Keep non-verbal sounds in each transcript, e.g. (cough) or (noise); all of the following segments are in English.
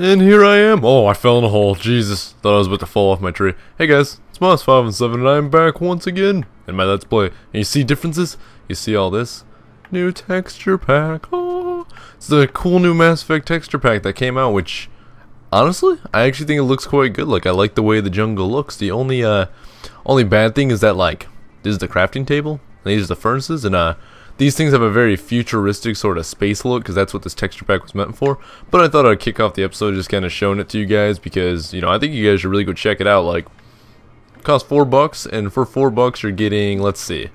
And here I am. Oh, I fell in a hole. Jesus. Thought I was about to fall off my tree. Hey guys, it's Modest517 and I'm back once again in my Let's Play. And you see differences? You see all this? New texture pack. Oh, it's the cool new Mass Effect texture pack that came out, which honestly, I actually think it looks quite good. Like I like the way the jungle looks. The only uh only bad thing is that like this is the crafting table, and these are the furnaces, and uh these things have a very futuristic sort of space look because that's what this texture pack was meant for. But I thought I'd kick off the episode just kind of showing it to you guys because, you know, I think you guys should really go check it out. Like, it costs four bucks, and for four bucks, you're getting, let's see,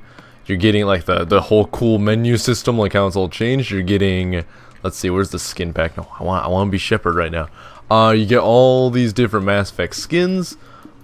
you're getting like the, the whole cool menu system, like how it's all changed. You're getting, let's see, where's the skin pack? No, I want, I want to be Shepard right now. Uh, you get all these different Mass Effect skins.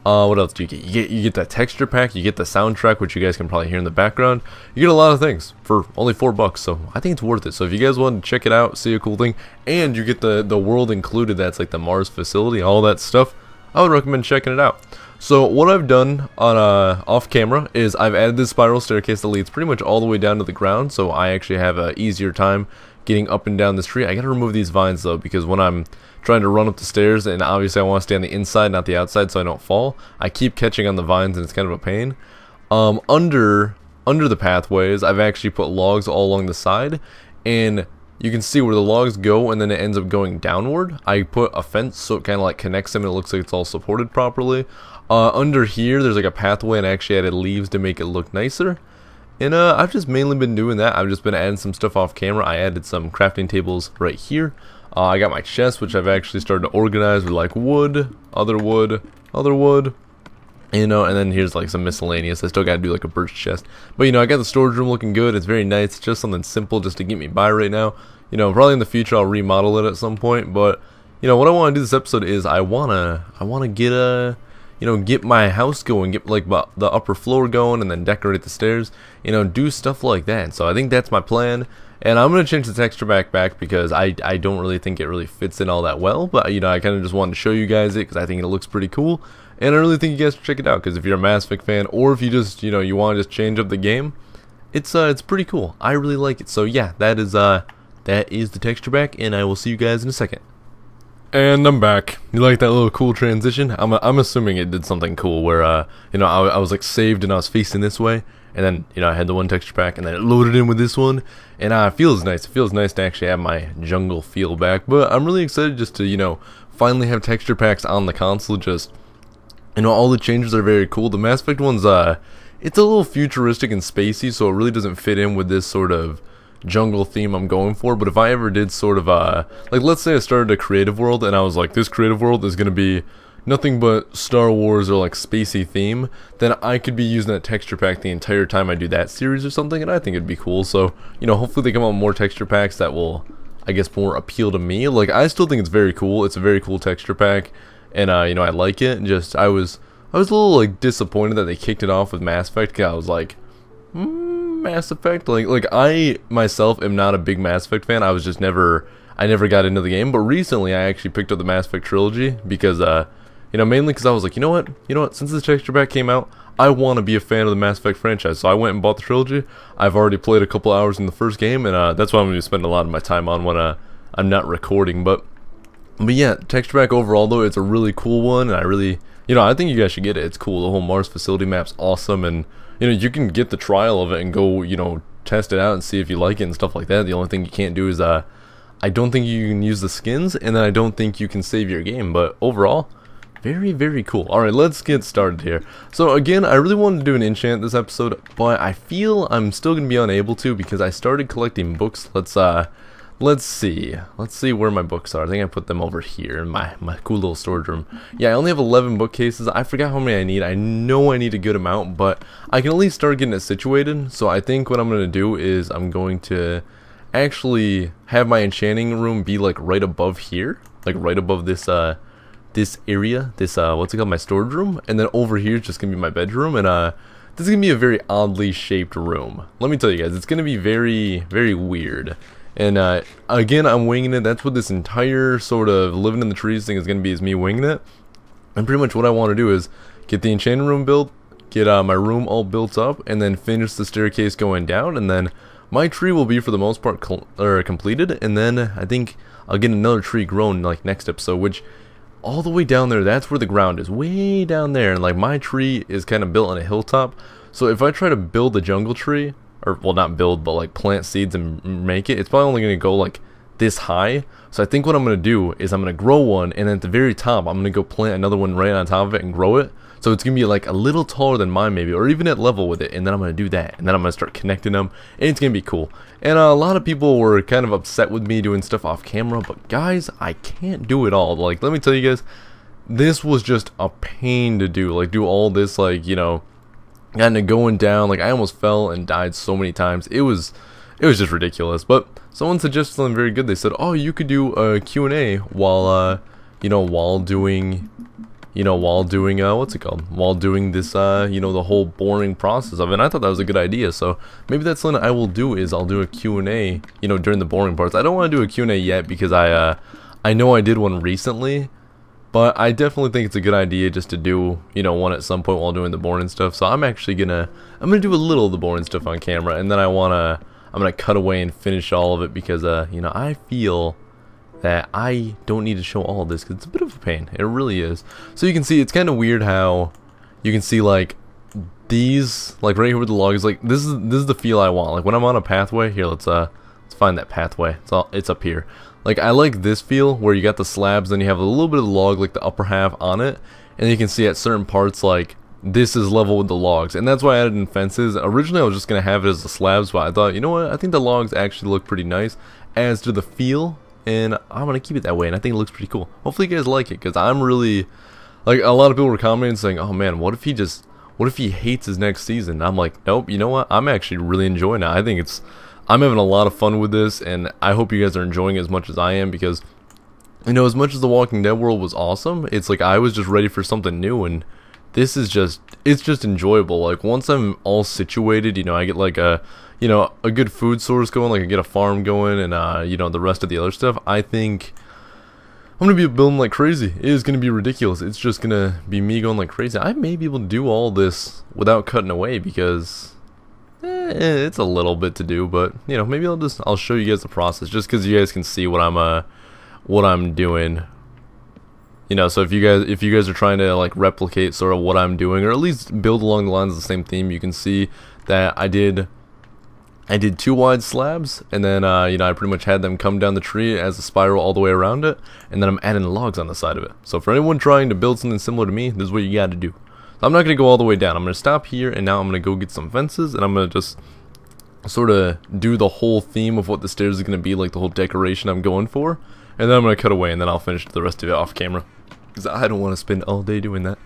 Uh, what else do you get? You get you get that texture pack. You get the soundtrack, which you guys can probably hear in the background. You get a lot of things for only four bucks, so I think it's worth it. So if you guys want to check it out, see a cool thing, and you get the the world included, that's like the Mars facility, all that stuff. I would recommend checking it out. So what I've done on uh, off camera is I've added this spiral staircase that leads pretty much all the way down to the ground, so I actually have a easier time getting up and down this tree. I gotta remove these vines though because when I'm trying to run up the stairs and obviously I want to stay on the inside not the outside so I don't fall I keep catching on the vines and it's kind of a pain um, under under the pathways I've actually put logs all along the side and you can see where the logs go and then it ends up going downward I put a fence so it kind of like connects them and it looks like it's all supported properly uh, under here there's like a pathway and I actually added leaves to make it look nicer and uh, I've just mainly been doing that. I've just been adding some stuff off camera. I added some crafting tables right here. Uh, I got my chest, which I've actually started to organize with like wood, other wood, other wood, you know, and then here's like some miscellaneous. I still got to do like a birch chest. But, you know, I got the storage room looking good. It's very nice. It's just something simple just to get me by right now. You know, probably in the future I'll remodel it at some point. But, you know, what I want to do this episode is I want to, I want to get a, you know, get my house going, get like the upper floor going and then decorate the stairs. You know, do stuff like that. So I think that's my plan. And I'm going to change the texture back back because I, I don't really think it really fits in all that well. But, you know, I kind of just wanted to show you guys it because I think it looks pretty cool. And I really think you guys should check it out because if you're a Mass Effect fan or if you just, you know, you want to just change up the game, it's uh, it's pretty cool. I really like it. So, yeah, that is, uh, that is the texture back and I will see you guys in a second. And I'm back. You like that little cool transition? I'm, I'm assuming it did something cool where, uh, you know, I, I was like saved and I was facing this way and then you know I had the one texture pack and then it loaded in with this one. And uh, it feels nice. It feels nice to actually have my jungle feel back. But I'm really excited just to you know finally have texture packs on the console. Just you know all the changes are very cool. The Mass Effect one's uh it's a little futuristic and spacey so it really doesn't fit in with this sort of jungle theme I'm going for. But if I ever did sort of uh like let's say I started a creative world and I was like this creative world is gonna be nothing but Star Wars or like spacey theme, then I could be using that texture pack the entire time I do that series or something, and I think it'd be cool. So, you know, hopefully they come out with more texture packs that will, I guess, more appeal to me. Like, I still think it's very cool. It's a very cool texture pack, and, uh, you know, I like it. And just, I was, I was a little, like, disappointed that they kicked it off with Mass Effect, because I was like, mm, Mass Effect? Like, like, I, myself, am not a big Mass Effect fan. I was just never... I never got into the game, but recently I actually picked up the Mass Effect trilogy because uh, you know, mainly because I was like, you know what? You know what? Since this texture pack came out, I want to be a fan of the Mass Effect franchise. So I went and bought the trilogy. I've already played a couple hours in the first game, and uh, that's what I'm going to spend a lot of my time on when uh, I'm not recording. But, but yeah, texture pack overall, though, it's a really cool one, and I really, you know, I think you guys should get it. It's cool. The whole Mars facility map's awesome, and, you know, you can get the trial of it and go, you know, test it out and see if you like it and stuff like that. The only thing you can't do is, uh, I don't think you can use the skins, and then I don't think you can save your game. But overall, very, very cool. Alright, let's get started here. So again, I really wanted to do an enchant this episode, but I feel I'm still going to be unable to because I started collecting books. Let's, uh, let's see. Let's see where my books are. I think I put them over here in my, my cool little storage room. Yeah, I only have 11 bookcases. I forgot how many I need. I know I need a good amount, but I can at least start getting it situated. So I think what I'm going to do is I'm going to actually have my enchanting room be like right above here. Like right above this, uh, this area, this uh, what's it called, my storage room, and then over here is just gonna be my bedroom, and uh, this is gonna be a very oddly shaped room. Let me tell you guys, it's gonna be very, very weird. And uh, again, I'm winging it. That's what this entire sort of living in the trees thing is gonna be, is me winging it. And pretty much what I want to do is get the enchanting room built, get uh, my room all built up, and then finish the staircase going down, and then my tree will be for the most part or completed, and then I think I'll get another tree grown like next episode, which all the way down there, that's where the ground is, way down there. And like my tree is kind of built on a hilltop. So if I try to build a jungle tree, or well not build, but like plant seeds and make it, it's probably only going to go like this high. So I think what I'm going to do is I'm going to grow one and at the very top I'm going to go plant another one right on top of it and grow it. So it's going to be like a little taller than mine maybe or even at level with it and then I'm going to do that and then I'm going to start connecting them and it's going to be cool. And a lot of people were kind of upset with me doing stuff off camera but guys I can't do it all. Like let me tell you guys this was just a pain to do like do all this like you know kind of going down like I almost fell and died so many times. It was it was just ridiculous. But someone suggested something very good. They said, "Oh, you could do a Q&A while uh, you know, while doing you know, while doing uh what's it called? While doing this uh, you know, the whole boring process of it. And I thought that was a good idea. So, maybe that's something I will do is I'll do a Q&A, you know, during the boring parts. I don't want to do a Q&A yet because I uh I know I did one recently, but I definitely think it's a good idea just to do, you know, one at some point while doing the boring stuff. So I'm actually gonna, I'm gonna do a little of the boring stuff on camera, and then I wanna, I'm gonna cut away and finish all of it because uh, you know, I feel that I don't need to show all this because it's a bit of a pain. It really is. So you can see it's kind of weird how you can see like these like right here with the logs like this is this is the feel I want. Like when I'm on a pathway here, let's uh let's find that pathway. It's all it's up here. Like I like this feel where you got the slabs, then you have a little bit of the log like the upper half on it, and you can see at certain parts like this is level with the logs and that's why I added in fences originally I was just gonna have it as the slabs but I thought you know what I think the logs actually look pretty nice as to the feel and I'm gonna keep it that way and I think it looks pretty cool. Hopefully you guys like it because I'm really like a lot of people were commenting saying oh man what if he just what if he hates his next season? I'm like nope you know what? I'm actually really enjoying it. I think it's I'm having a lot of fun with this and I hope you guys are enjoying it as much as I am because you know as much as the Walking Dead world was awesome it's like I was just ready for something new and this is just it's just enjoyable. Like once i'm all situated you know i get like a you know a good food source going like i get a farm going and uh you know the rest of the other stuff i think i'm gonna be building like crazy. It is gonna be ridiculous. It's just gonna be me going like crazy. I may be able to do all this without cutting away because eh, it's a little bit to do but you know maybe i'll just i'll show you guys the process just because you guys can see what i'm uh what i'm doing. You know so if you guys if you guys are trying to like replicate sort of what I'm doing or at least build along the lines of the same theme you can see that I did I did two wide slabs and then uh, you know I pretty much had them come down the tree as a spiral all the way around it and then I'm adding logs on the side of it. So for anyone trying to build something similar to me this is what you got to do I'm not gonna go all the way down. I'm gonna stop here and now I'm gonna go get some fences and I'm gonna just sort of do the whole theme of what the stairs is gonna be like the whole decoration I'm going for and then I'm gonna cut away and then I'll finish the rest of it off camera. Because I don't want to spend all day doing that.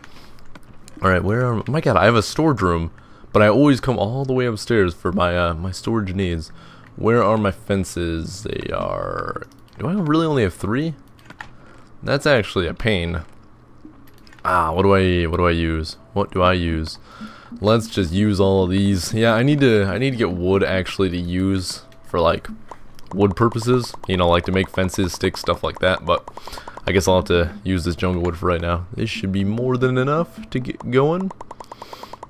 Alright, where are... Oh my god, I have a storage room, but I always come all the way upstairs for my, uh, my storage needs. Where are my fences? They are... Do I really only have three? That's actually a pain. Ah, what do I what do I use? What do I use? Let's just use all of these. Yeah, I need to I need to get wood actually to use for like wood purposes. You know, like to make fences, sticks, stuff like that. But I guess I'll have to use this jungle wood for right now. This should be more than enough to get going.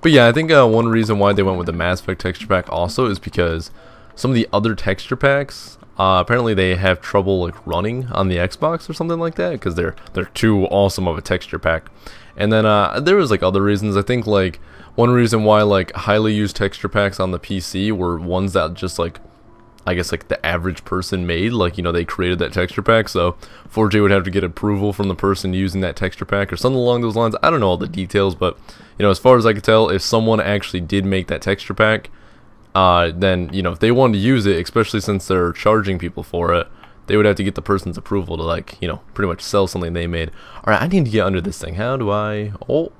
But yeah, I think uh, one reason why they went with the Mass Effect texture pack also is because some of the other texture packs, uh, apparently they have trouble like running on the Xbox or something like that because they're they're too awesome of a texture pack. And then uh, there was like other reasons. I think like one reason why like highly used texture packs on the PC were ones that just like I guess like the average person made like you know they created that texture pack. So 4J would have to get approval from the person using that texture pack or something along those lines. I don't know all the details but you know as far as I could tell if someone actually did make that texture pack uh, then you know if they wanted to use it especially since they're charging people for it they would have to get the person's approval to like you know pretty much sell something they made. Alright I need to get under this thing. How do I oh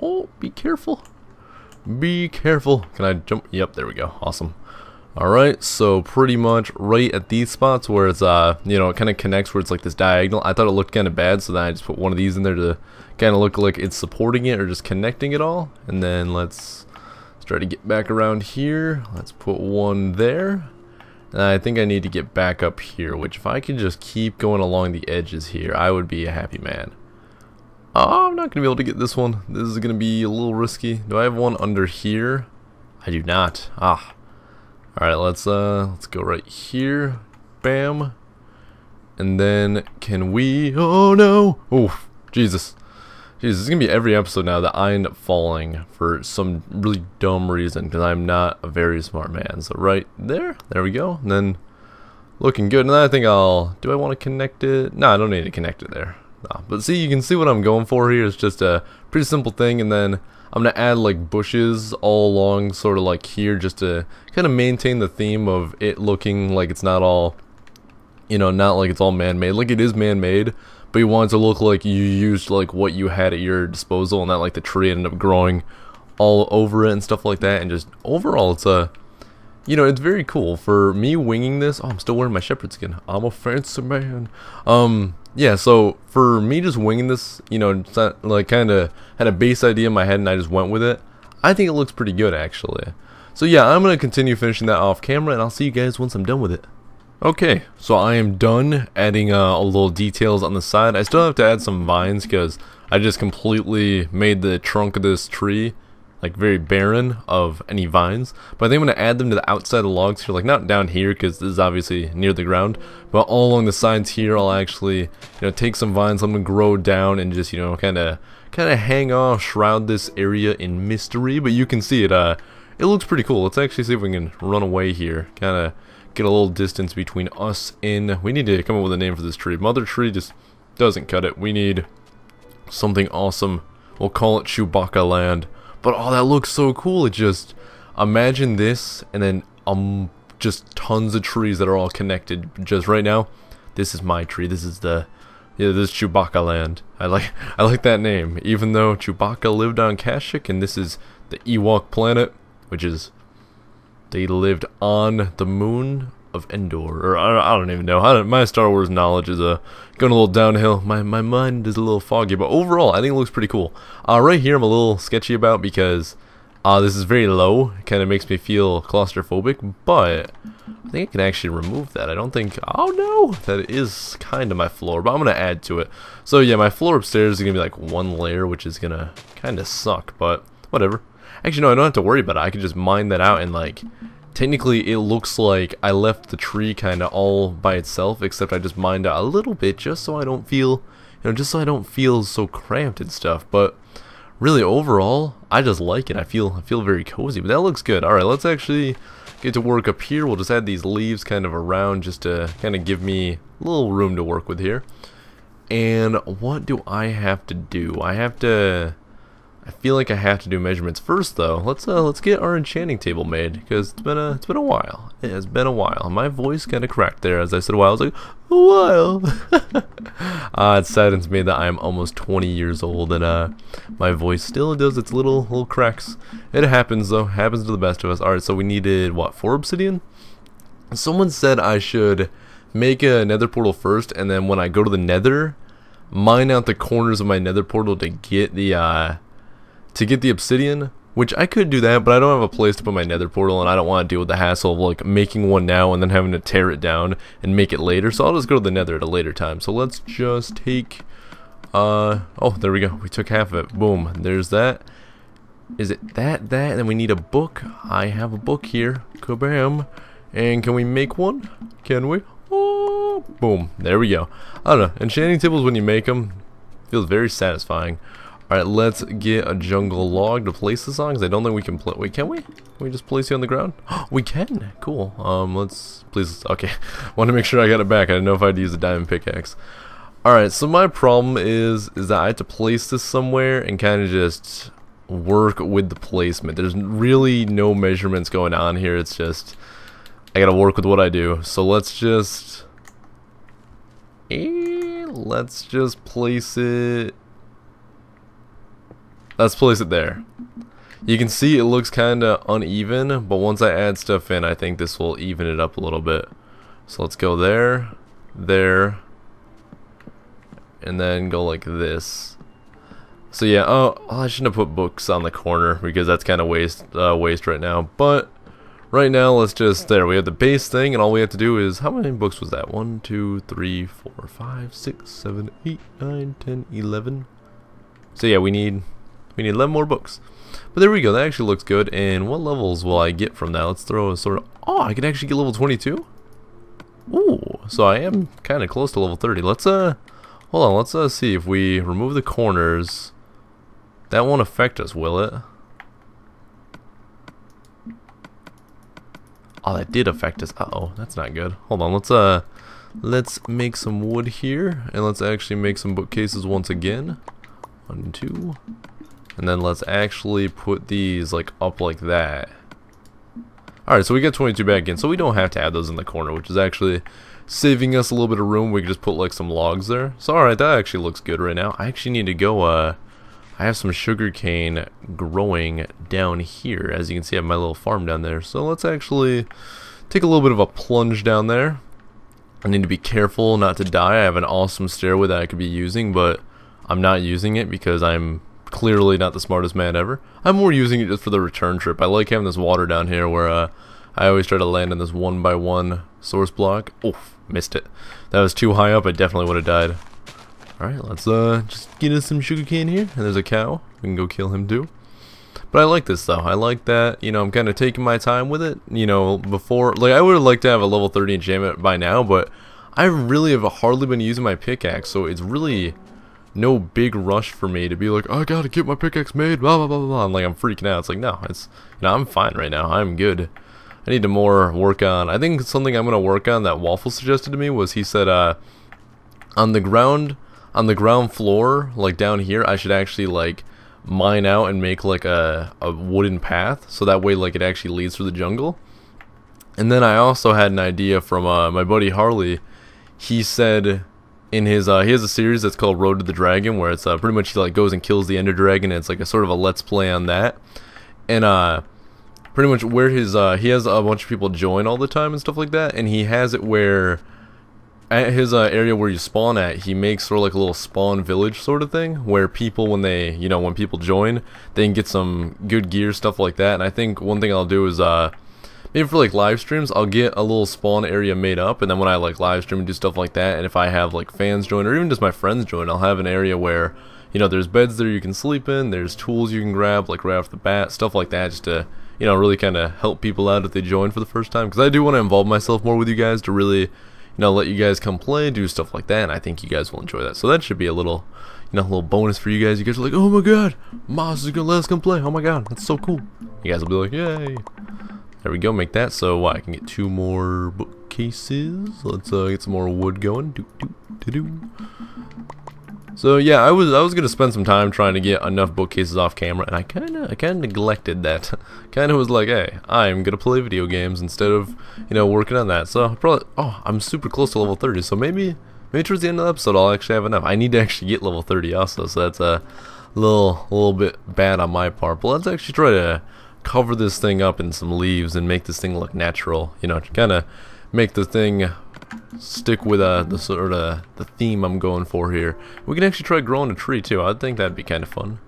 oh be careful. Be careful. Can I jump? Yep there we go. Awesome Alright, so pretty much right at these spots where it's, uh, you know, it kind of connects where it's like this diagonal. I thought it looked kind of bad, so then I just put one of these in there to kind of look like it's supporting it or just connecting it all. And then let's, let's try to get back around here. Let's put one there. And I think I need to get back up here, which if I can just keep going along the edges here, I would be a happy man. Oh, I'm not going to be able to get this one. This is going to be a little risky. Do I have one under here? I do not. Ah. Alright, let's uh let's go right here. Bam. And then can we? Oh no! Oh Jesus! Jesus, this is gonna be every episode now that I end up falling for some really dumb reason because I'm not a very smart man. So right there, there we go. And then looking good. And then I think I'll. Do I want to connect it? No, I don't need to connect it there. No. But see, you can see what I'm going for here. It's just a pretty simple thing, and then I'm gonna add like bushes all along, sort of like here, just to kind of maintain the theme of it looking like it's not all you know, not like it's all man-made. Like it is man-made, but you want it to look like you used like what you had at your disposal, and not like the tree ended up growing all over it and stuff like that. And just overall, it's a, you know, it's very cool. For me winging this, oh, I'm still wearing my Shepard skin. I'm a fancy man. Um, yeah. So for me just winging this, you know, like kind of had a base idea in my head, and I just went with it. I think it looks pretty good actually. So yeah, I'm gonna continue finishing that off camera, and I'll see you guys once I'm done with it. Okay, so I am done adding uh, a little details on the side. I still have to add some vines because I just completely made the trunk of this tree like very barren of any vines. But I think I'm to add them to the outside of the logs here, like not down here because this is obviously near the ground, but all along the sides here I'll actually you know take some vines, let them grow down and just you know kind of kind of hang off, shroud this area in mystery. But you can see it, uh, it looks pretty cool. Let's actually see if we can run away here, kind of get a little distance between us and we need to come up with a name for this tree. Mother tree just doesn't cut it. We need something awesome. We'll call it Chewbacca Land. But oh, that looks so cool. It just imagine this and then um just tons of trees that are all connected. Just right now, this is my tree. This is the yeah, this is Chewbacca Land. I like (laughs) I like that name. Even though Chewbacca lived on Kashyyyk and this is the Ewok planet, which is they lived on the moon of Endor, or I, I don't even know. my Star Wars knowledge is uh, going a little downhill. My my mind is a little foggy, but overall, I think it looks pretty cool. Uh, right here, I'm a little sketchy about because uh, this is very low. It kind of makes me feel claustrophobic, but I think I can actually remove that. I don't think. Oh no, that is kind of my floor, but I'm gonna add to it. So yeah, my floor upstairs is gonna be like one layer, which is gonna kind of suck, but whatever. Actually, no, I don't have to worry about it. I can just mine that out and like, technically it looks like I left the tree kind of all by itself, except I just mined out a little bit just so I don't feel, you know, just so I don't feel so cramped and stuff. But really, overall, I just like it. I feel, I feel very cozy. But that looks good. All right, let's actually get to work up here. We'll just add these leaves kind of around just to kind of give me a little room to work with here. And what do I have to do? I have to I feel like I have to do measurements first, though. Let's uh, let's get our enchanting table made because it's been a it's been a while. It has been a while. My voice kind of cracked there as I said a while. I was like a while. (laughs) uh, it saddens me that I am almost 20 years old and uh, my voice still does its little little cracks. It happens though. Happens to the best of us. All right, so we needed what four obsidian? Someone said I should make a nether portal first, and then when I go to the nether, mine out the corners of my nether portal to get the uh to get the obsidian, which I could do that, but I don't have a place to put my nether portal, and I don't want to deal with the hassle of like making one now and then having to tear it down and make it later. So I'll just go to the nether at a later time. So let's just take, uh, oh, there we go. We took half of it. Boom. There's that. Is it that, that, and then we need a book. I have a book here. Kabam. And can we make one? Can we? Oh, boom. There we go. I don't know. Enchanting tables, when you make them, feels very satisfying. Alright, let's get a jungle log to place this on, because I don't think we can play- wait, can we? Can we just place you on the ground? (gasps) we can! Cool. Um, let's- please- okay. (laughs) Want to make sure I got it back. I didn't know if I'd use a diamond pickaxe. Alright, so my problem is, is that I have to place this somewhere and kind of just work with the placement. There's really no measurements going on here, it's just, I gotta work with what I do. So let's just, eh, let's just place it Let's place it there. You can see it looks kind of uneven, but once I add stuff in, I think this will even it up a little bit. So let's go there, there, and then go like this. So yeah, oh, I shouldn't have put books on the corner because that's kind of waste, uh, waste right now. But right now, let's just, there, we have the base thing, and all we have to do is, how many books was that? 1, 2, 3, 4, 5, 6, 7, 8, 9, 10, 11. So yeah, we need we need 11 more books. But there we go, that actually looks good. And what levels will I get from that? Let's throw a sort of... Oh, I can actually get level 22? Ooh, so I am kind of close to level 30. Let's, uh, hold on, let's, uh, see if we remove the corners. That won't affect us, will it? Oh, that did affect us. Uh-oh, that's not good. Hold on, let's, uh, let's make some wood here, and let's actually make some bookcases once again. One, two. And then let's actually put these, like, up like that. Alright, so we get 22 back in, so we don't have to add those in the corner, which is actually saving us a little bit of room. We can just put, like, some logs there. So, alright, that actually looks good right now. I actually need to go, uh, I have some sugarcane growing down here. As you can see, I have my little farm down there. So let's actually take a little bit of a plunge down there. I need to be careful not to die. I have an awesome stairway that I could be using, but I'm not using it because I'm clearly not the smartest man ever. I'm more using it just for the return trip. I like having this water down here where uh, I always try to land in this one by one source block. Oh, missed it. That was too high up. I definitely would have died. Alright, let's uh just get us some sugarcane here. And there's a cow. We can go kill him too. But I like this though. I like that, you know, I'm kind of taking my time with it. You know, before, like I would have liked to have a level 30 enchantment by now, but I really have hardly been using my pickaxe, so it's really no big rush for me to be like, oh, I gotta get my pickaxe made, blah, blah, blah, blah. I'm like, I'm freaking out. It's like, no, it's, you know, I'm fine right now. I'm good. I need to more work on, I think something I'm to work on that Waffle suggested to me was he said, uh, on the ground, on the ground floor, like down here, I should actually like mine out and make like a, a wooden path so that way like it actually leads through the jungle. And then I also had an idea from uh, my buddy Harley. He said in his uh, he has a series that's called Road to the Dragon where it's uh, pretty much he like goes and kills the Ender Dragon and it's like a sort of a let's play on that. And uh pretty much where his uh he has a bunch of people join all the time and stuff like that and he has it where at his uh, area where you spawn at, he makes sort of like a little spawn village sort of thing, where people, when they, you know, when people join, they can get some good gear, stuff like that. And I think one thing I'll do is, uh, maybe for like live streams, I'll get a little spawn area made up, and then when I like live stream and do stuff like that, and if I have like fans join, or even just my friends join, I'll have an area where, you know, there's beds there you can sleep in, there's tools you can grab, like right off the bat, stuff like that, just to, you know, really kind of help people out if they join for the first time. Because I do want to involve myself more with you guys to really you know, let you guys come play, do stuff like that, and I think you guys will enjoy that. So that should be a little, you know, a little bonus for you guys. You guys are like, oh my god, Moss is gonna let us come play. Oh my god, that's so cool. You guys will be like, yay. There we go, make that so what, I can get two more bookcases. Let's uh, get some more wood going. So yeah, I was I was gonna spend some time trying to get enough bookcases off camera, and I kind of I kind of neglected that. (laughs) kind of was like, hey, I'm gonna play video games instead of you know working on that. So probably oh I'm super close to level 30, so maybe maybe towards the end of the episode I'll actually have enough. I need to actually get level 30 also, so that's a little little bit bad on my part. But let's actually try to cover this thing up in some leaves and make this thing look natural. You know, kind of make the thing stick with uh, the sort of the theme I'm going for here. We can actually try growing a tree too. I think that'd be kind of fun.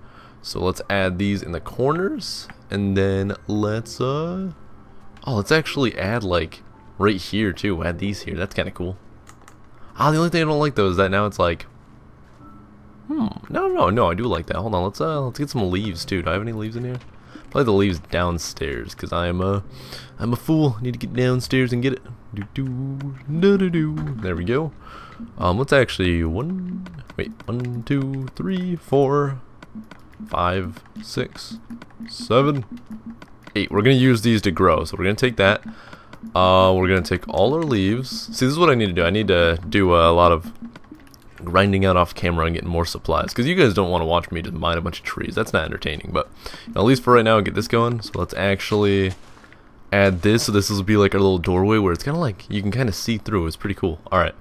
So let's add these in the corners, and then let's uh, oh, let's actually add like right here too. Add these here. That's kind of cool. Ah, the only thing I don't like though is that now it's like, hmm, no, no, no, I do like that. Hold on, let's uh, let's get some leaves too. Do I have any leaves in here? Probably the leaves downstairs because I am a, I'm a fool. Need to get downstairs and get it. Do do do do do. There we go. Um, let's actually one. Wait, one, two, three, four, five, six, seven, eight. We're gonna use these to grow, so we're gonna take that. Uh, we're gonna take all our leaves. See, this is what I need to do. I need to do a lot of grinding out off camera and getting more supplies. Because you guys don't want to watch me just mine a bunch of trees. That's not entertaining but you know, at least for right now get this going. So let's actually add this. So this will be like a little doorway where it's kind of like you can kind of see through. It's pretty cool. Alright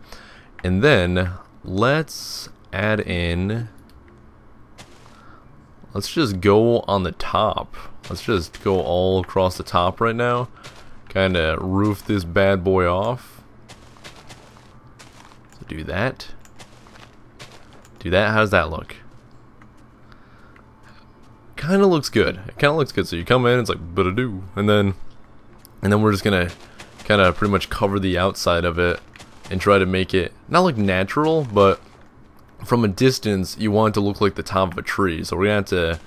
and then let's add in let's just go on the top. Let's just go all across the top right now. Kind of roof this bad boy off. So do that do that. How does that look? Kind of looks good. It kind of looks good. So you come in, it's like but do, and then and then we're just gonna kind of pretty much cover the outside of it and try to make it not look natural, but from a distance you want it to look like the top of a tree. So we're gonna have to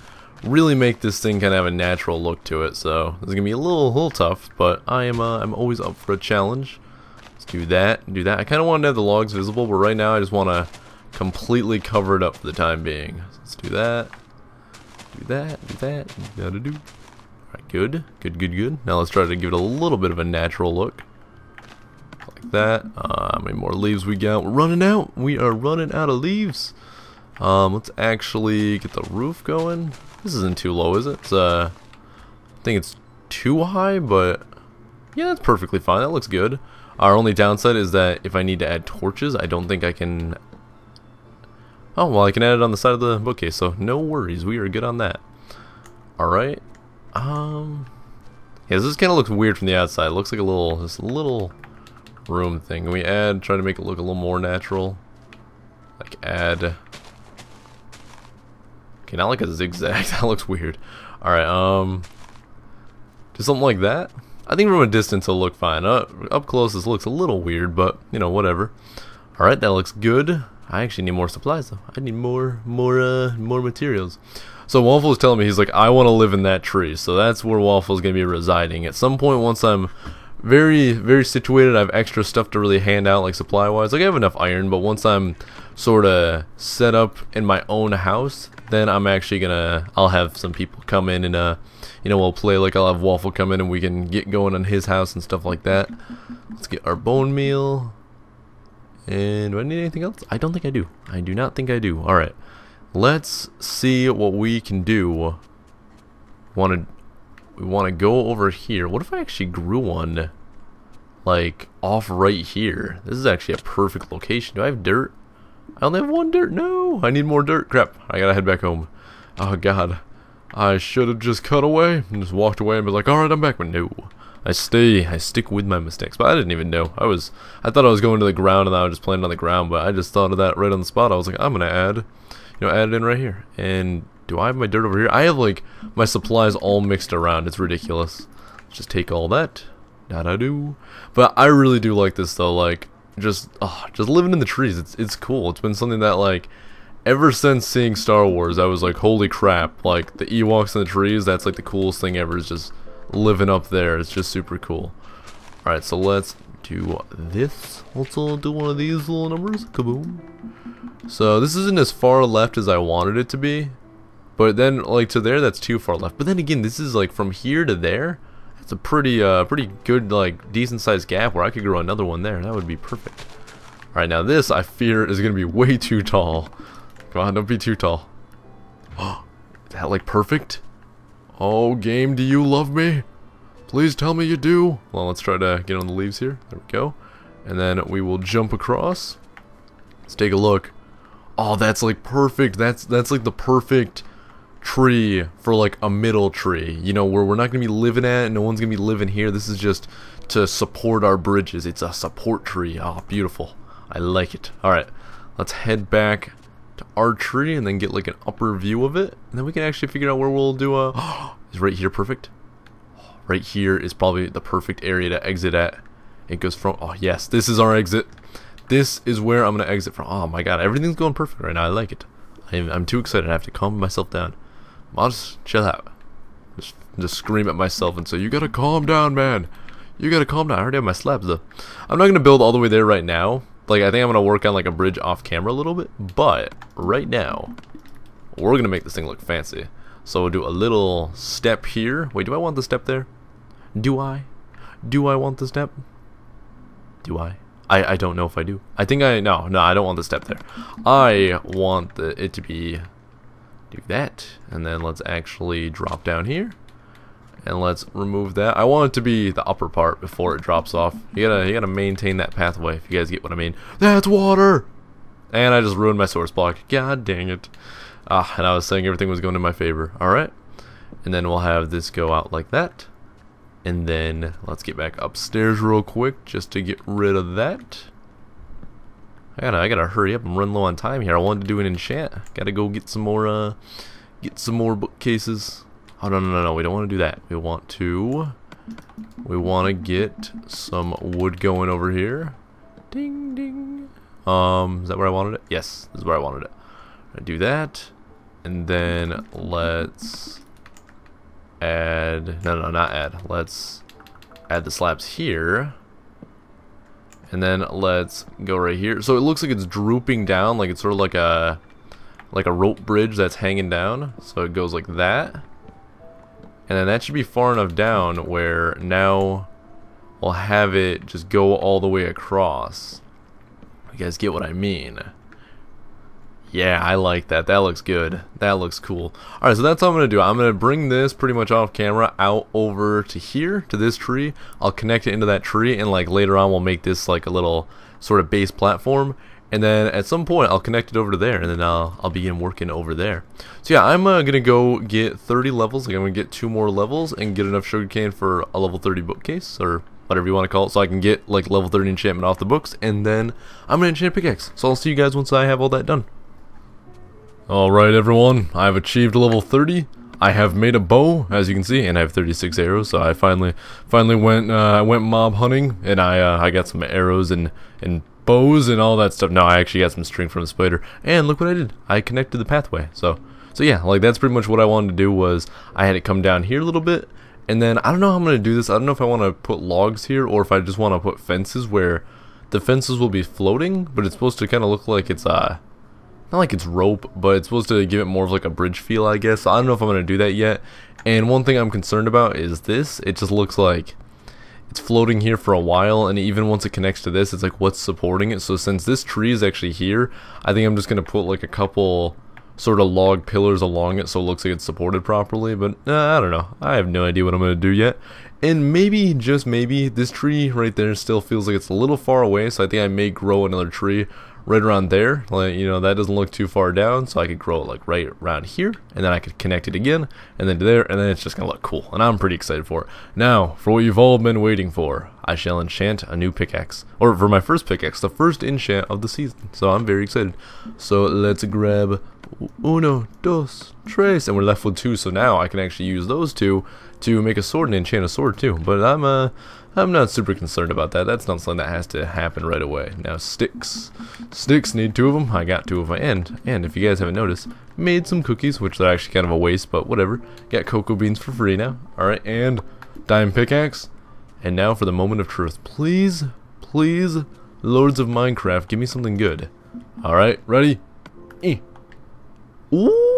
really make this thing kind of have a natural look to it. So this is gonna be a little, little tough, but I am uh, I'm always up for a challenge. Let's do that, do that. I kind of wanted to have the logs visible, but right now I just want to completely cover it up for the time being. Let's do that, do that, do that, gotta do. Alright, good, good, good, good. Now let's try to give it a little bit of a natural look. Like that. Uh, how many more leaves we got? We're running out. We are running out of leaves. Um, let's actually get the roof going. This isn't too low, is it? It's, uh, I think it's too high, but yeah, that's perfectly fine. That looks good. Our only downside is that if I need to add torches, I don't think I can... Oh, well, I can add it on the side of the bookcase, so no worries. We are good on that. Alright. Um... Yeah, this kind of looks weird from the outside. It looks like a little, this little room thing. Can we add, try to make it look a little more natural? Like add... Okay, not like a zigzag. (laughs) that looks weird. Alright, um... Do something like that? I think from a distance it'll look fine. Uh, up close this looks a little weird, but, you know, whatever. Alright, that looks good. I actually need more supplies, though. I need more, more, uh, more materials. So Waffle is telling me, he's like, I want to live in that tree. So that's where Waffle's going to be residing. At some point, once I'm very, very situated, I have extra stuff to really hand out, like supply-wise. Like, I have enough iron, but once I'm sort of set up in my own house, then I'm actually gonna I'll have some people come in and uh you know we'll play like I'll have Waffle come in and we can get going on his house and stuff like that. Let's get our bone meal. And do I need anything else? I don't think I do. I do not think I do. Alright. Let's see what we can do. Wanna we wanna go over here. What if I actually grew one like off right here? This is actually a perfect location. Do I have dirt? I only have one dirt. No, I need more dirt. Crap. I gotta head back home. Oh, God. I should have just cut away and just walked away and be like, alright, I'm back. But no. I stay. I stick with my mistakes. But I didn't even know. I was, I thought I was going to the ground and I was just playing on the ground. But I just thought of that right on the spot. I was like, I'm to add, you know, add it in right here. And do I have my dirt over here? I have like my supplies all mixed around. It's ridiculous. Let's just take all that. That I do. But I really do like this though. Like, just oh, just living in the trees. It's it's cool. It's been something that like ever since seeing Star Wars, I was like, holy crap! Like the Ewoks in the trees. That's like the coolest thing ever. Is just living up there. It's just super cool. All right, so let's do this. Let's do one of these little numbers. Kaboom. So this isn't as far left as I wanted it to be. But then, like, to there, that's too far left. But then again, this is, like, from here to there. That's a pretty, uh, pretty good, like, decent-sized gap where I could grow another one there. That would be perfect. Alright, now this, I fear, is going to be way too tall. Come on, don't be too tall. Oh, (gasps) is that, like, perfect? Oh, game, do you love me? Please tell me you do. Well, let's try to get on the leaves here. There we go. And then we will jump across. Let's take a look. Oh, that's, like, perfect. That's, that's like, the perfect tree for like a middle tree you know where we're not gonna be living at no one's gonna be living here this is just to support our bridges it's a support tree oh beautiful I like it alright let's head back to our tree and then get like an upper view of it and then we can actually figure out where we'll do a (gasps) is right here perfect (gasps) right here is probably the perfect area to exit at it goes from oh yes this is our exit this is where I'm gonna exit from oh my god everything's going perfect right now I like it I'm, I'm too excited I have to calm myself down I'll just chill out. Just, just scream at myself and say, you gotta calm down, man. You gotta calm down. I already have my slabs, though. I'm not gonna build all the way there right now. Like, I think I'm gonna work on, like, a bridge off camera a little bit. But, right now, we're gonna make this thing look fancy. So we'll do a little step here. Wait, do I want the step there? Do I? Do I want the step? Do I? I, I don't know if I do. I think I, no, no, I don't want the step there. I want the, it to be do that and then let's actually drop down here and let's remove that. I want it to be the upper part before it drops off. You gotta you gotta maintain that pathway if you guys get what I mean. That's water! And I just ruined my source block. God dang it. Ah and I was saying everything was going in my favor. Alright. And then we'll have this go out like that. And then let's get back upstairs real quick just to get rid of that. I gotta, I gotta hurry up and run low on time here. I wanted to do an enchant. Gotta go get some more, uh, get some more bookcases. Oh, no, no, no, no. We don't want to do that. We want to, we want to get some wood going over here. Ding, ding. Um, is that where I wanted it? Yes, this is where I wanted it. I do that. And then let's add, no, no, not add. Let's add the slabs here. And then let's go right here. So it looks like it's drooping down, like it's sort of like a like a rope bridge that's hanging down. So it goes like that. And then that should be far enough down where now we'll have it just go all the way across. You guys get what I mean? Yeah, I like that. That looks good. That looks cool. Alright, so that's all I'm going to do. I'm going to bring this pretty much off camera out over to here, to this tree. I'll connect it into that tree, and like later on we'll make this like a little sort of base platform. And then at some point I'll connect it over to there, and then I'll, I'll begin working over there. So yeah, I'm uh, to go get 30 levels. Like I'm to get two more levels and get enough sugarcane for a level 30 bookcase, or whatever you want to call it, so I can get like level 30 enchantment off the books, and then I'm to enchant pickaxe. So I'll see you guys once I have all that done. Alright everyone, I've achieved level 30. I have made a bow, as you can see, and I have 36 arrows, so I finally finally went uh, went mob hunting, and I uh, I got some arrows and, and bows and all that stuff. No, I actually got some string from the spider, and look what I did. I connected the pathway, so so yeah, like that's pretty much what I wanted to do was I had it come down here a little bit, and then I don't know how I'm going to do this. I don't know if I want to put logs here, or if I just want to put fences where the fences will be floating, but it's supposed to kind of look like it's uh not like it's rope, but it's supposed to give it more of like a bridge feel, I guess. So I don't know if I'm going to do that yet. And one thing I'm concerned about is this. It just looks like it's floating here for a while, and even once it connects to this, it's like what's supporting it. So since this tree is actually here, I think I'm just to put like a couple sort of log pillars along it so it looks like it's supported properly. But uh, I don't know. I have no idea what I'm to do yet. And maybe, just maybe, this tree right there still feels like it's a little far away, so I think I may grow another tree right around there. Like, you know, that doesn't look too far down, so I could grow it like right around here, and then I could connect it again, and then to there, and then it's just gonna look cool. And I'm pretty excited for it. Now, for what you've all been waiting for, I shall enchant a new pickaxe. Or for my first pickaxe, the first enchant of the season. So I'm very excited. So let's grab uno, dos, tres, and we're left with two, so now I can actually use those two to make a sword and enchant a sword too. But I'm uh I'm not super concerned about that. That's not something that has to happen right away. Now sticks. Sticks need two of them. I got two of my end. And if you guys haven't noticed, made some cookies, which are actually kind of a waste, but whatever. Got cocoa beans for free now. Alright, and diamond pickaxe. And now for the moment of truth. Please, please, Lords of Minecraft, give me something good. Alright, ready? Eh. Ooh!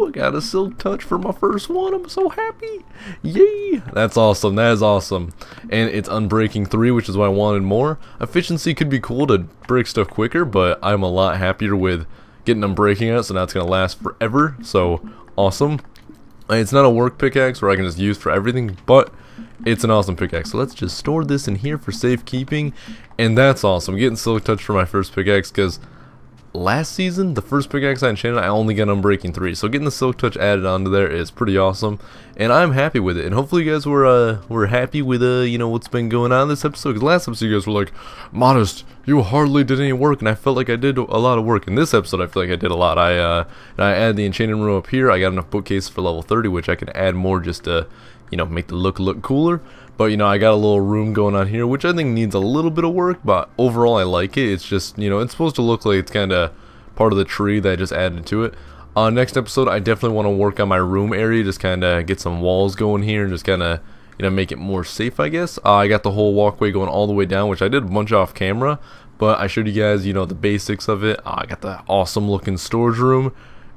I got a silk touch for my first one. I'm so happy. Yay. That's awesome. That is awesome. And it's unbreaking 3, which is why I wanted more. Efficiency could be cool to break stuff quicker, but I'm a lot happier with getting unbreaking out, so now it's going to last forever. So, awesome. It's not a work pickaxe where I can just use for everything, but it's an awesome pickaxe. So let's just store this in here for safekeeping. And that's awesome. Getting Silk Touch for my first pickaxe because last season, the first pickaxe I enchanted, I only got Unbreaking 3. So getting the Silk Touch added onto there is pretty awesome. And I'm happy with it. And hopefully you guys were uh, were happy with uh, you know what's been going on this episode. Because last episode you guys were like, Modest, you hardly did any work. And I felt like I did a lot of work. In this episode, I feel like I did a lot. I, uh, I added the enchanting room up here. I got enough bookcases for level 30, which I can add more just to, you know, make the look look cooler. But, you know, I got a little room going on here, which I think needs a little bit of work. But overall, I like it. It's just, you know, it's supposed to look like it's kind of part of the tree that I just added to it. Uh, next episode, I definitely want to work on my room area, just kind of get some walls going here and just kind of, you know, make it more safe, I guess. Uh, I got the whole walkway going all the way down, which I did a bunch off camera, but I showed you guys, you know, the basics of it. Uh, I got the awesome looking storage room,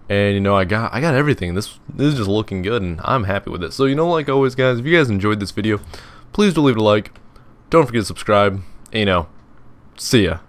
and you know, I got I got everything. This this is just looking good, and I'm happy with it. So you know, like always, guys, if you guys enjoyed this video, please do leave a like. Don't forget to subscribe. And, you know, see ya.